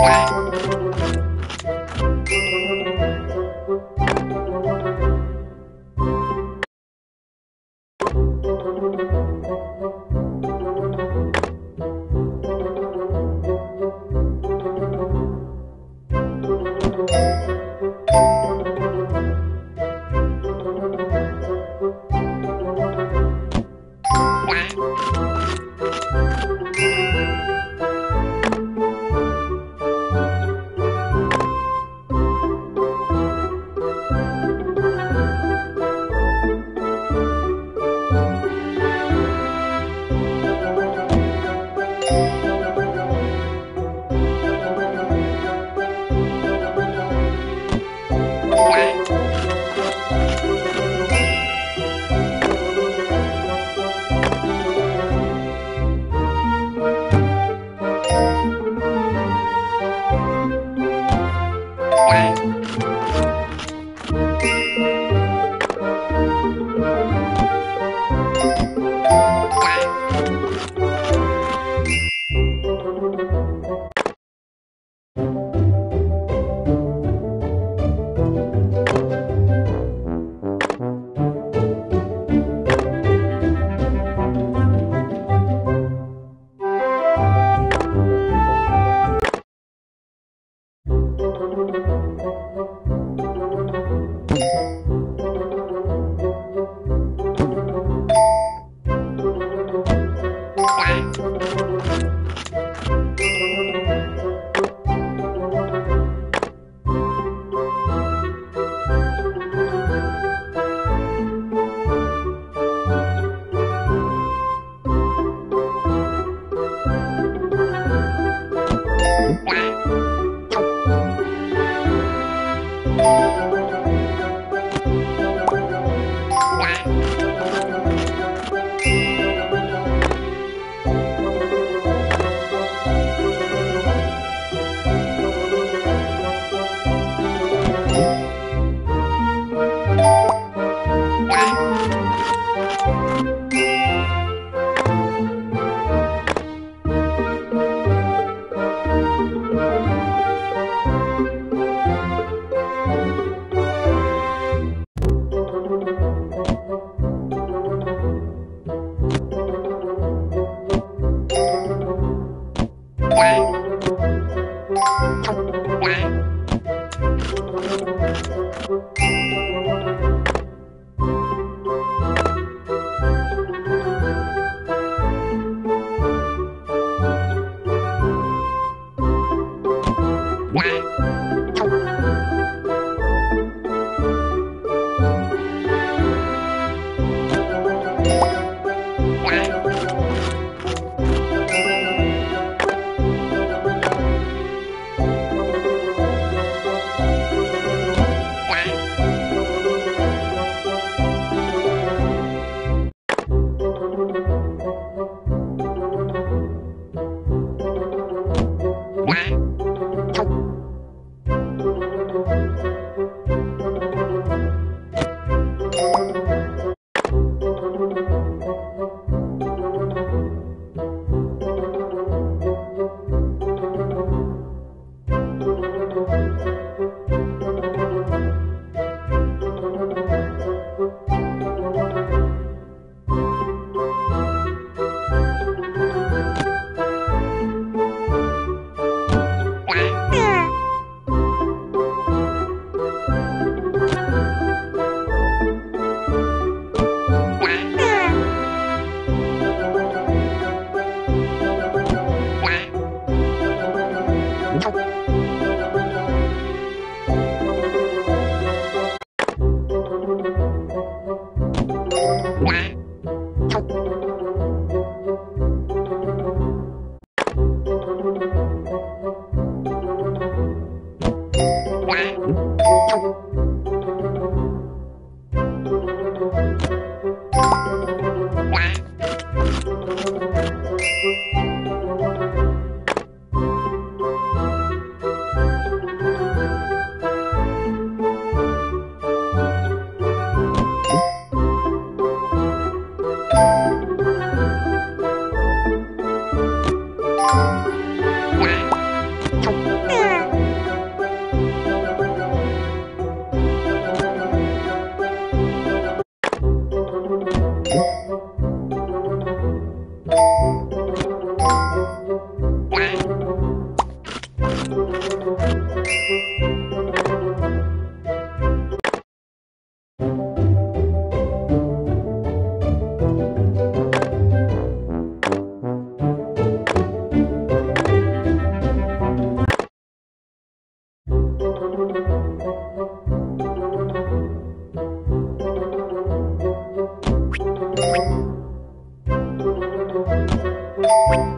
Bye. you.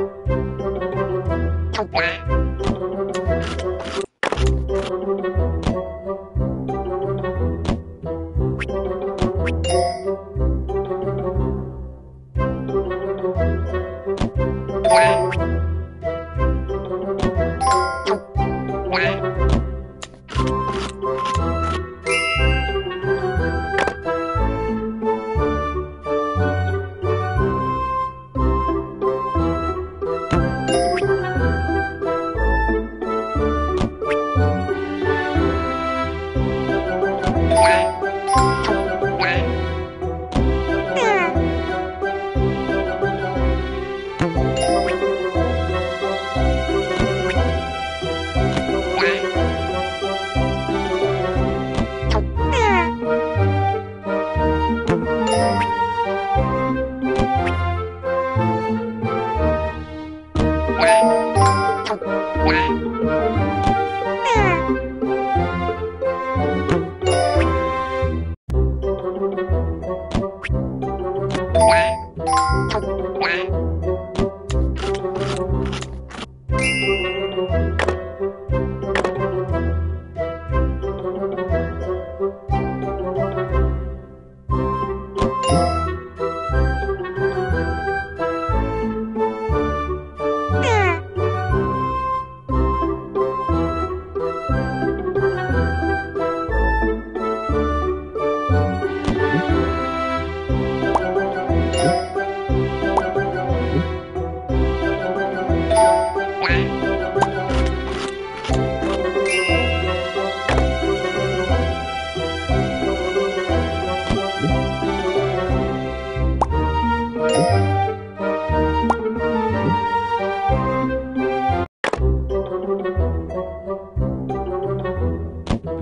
thank you 아!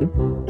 了。